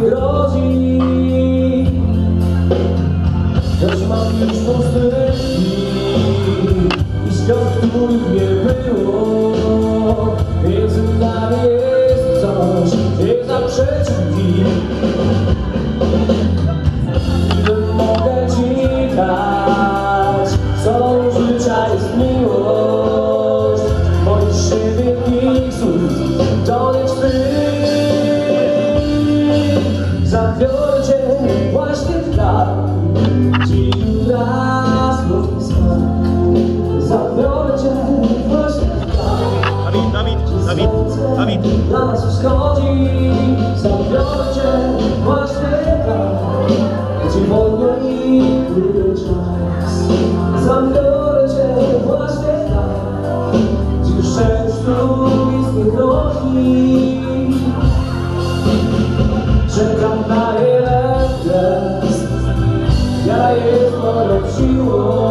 grozi Zabiorę cię właśnie tam, gdzie raz mój smak. Zabiorę cię właśnie tam, Dawid, Dawid, Dawid, Dawid. Dla nas wschodzi, właśnie tam, gdzie wolno i czas. what you are.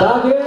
だけ